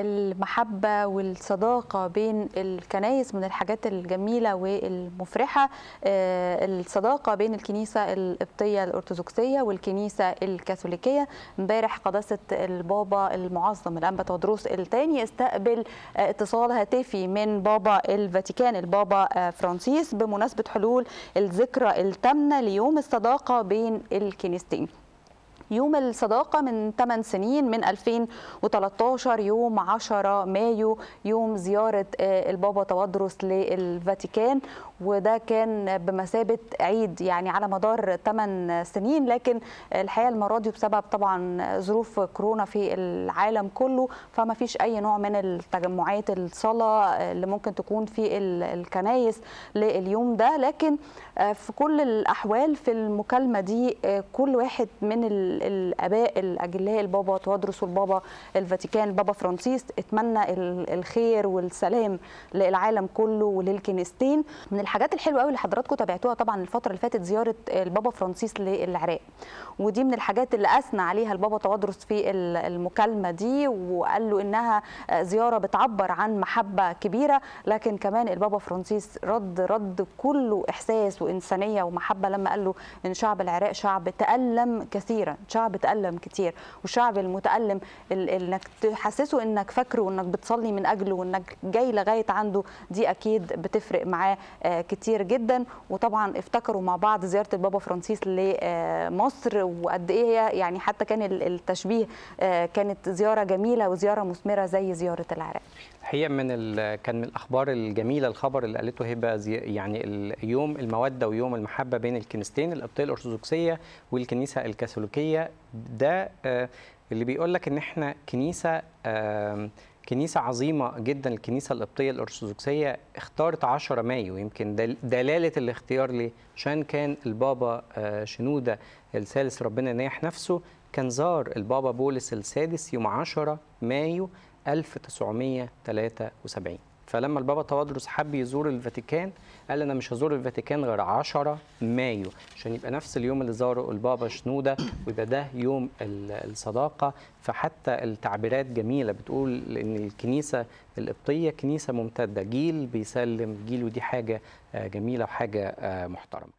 المحبة والصداقة بين الكنايس من الحاجات الجميلة والمفرحة الصداقة بين الكنيسة القبطية الأرثوذكسية والكنيسة الكاثوليكية. امبارح قداسة البابا المعظم الأنبا تواضروس الثاني استقبل اتصال هاتفي من بابا الفاتيكان البابا فرانسيس بمناسبة حلول الذكرى الثامنة ليوم الصداقة بين الكنيستين. يوم الصداقة من 8 سنين من 2013 يوم 10 مايو يوم زيارة البابا توادرس للفاتيكان. وده كان بمثابة عيد يعني على مدار 8 سنين لكن الحقيقة المرة دي بسبب طبعا ظروف كورونا في العالم كله فما فيش أي نوع من التجمعات الصلاة اللي ممكن تكون في الكنايس لليوم ده. لكن في كل الأحوال في المكالمة دي كل واحد من الآباء الأجلاء البابا تواضروس والبابا الفاتيكان البابا فرانسيس اتمنى الخير والسلام للعالم كله وللكنيستين. من الحاجات الحلوة قوي اللي حضراتكم تابعتوها طبعا الفترة اللي فاتت زيارة البابا فرانسيس للعراق. ودي من الحاجات اللي أثنى عليها البابا تواضروس في المكالمة دي وقال له إنها زيارة بتعبر عن محبة كبيرة. لكن كمان البابا فرانسيس رد رد كله إحساس وإنسانية ومحبة لما قال له إن شعب العراق شعب تألم كثيرا. شعب تألم كتير والشعب المتألم إنك تحسسه إنك فاكره وإنك بتصلي من أجله وإنك جاي لغاية عنده دي أكيد بتفرق معاه كتير جدا. وطبعا افتكروا مع بعض زيارة البابا فرانسيس لمصر وقد إيه هي يعني حتى كان التشبيه كانت زيارة جميلة وزيارة مثمرة زي زيارة العراق. هي من كان من الأخبار الجميلة الخبر اللي قالته هبة يعني يوم المودة ويوم المحبة بين الكنيستين القبطية الأرثوذكسية والكنيسة الكاثوليكية. ده اللي بيقول لك إن إحنا كنيسة كنيسة عظيمة جدا الكنيسة القبطية الأرثوذكسية اختارت 10 مايو يمكن دلالة الاختيار ليه. عشان كان البابا شنودة الثالث ربنا ينيح نفسه كان زار البابا بولس السادس يوم 10 مايو 1973 فلما البابا توادرس حب يزور الفاتيكان قال أنا مش هزور الفاتيكان غير 10 مايو عشان يبقى نفس اليوم اللي زاره البابا شنودة ويبقى ده يوم الصداقة. فحتى التعبيرات جميلة بتقول إن الكنيسة القبطية كنيسة ممتدة جيل بيسلم جيل ودي حاجة جميلة وحاجة محترمة.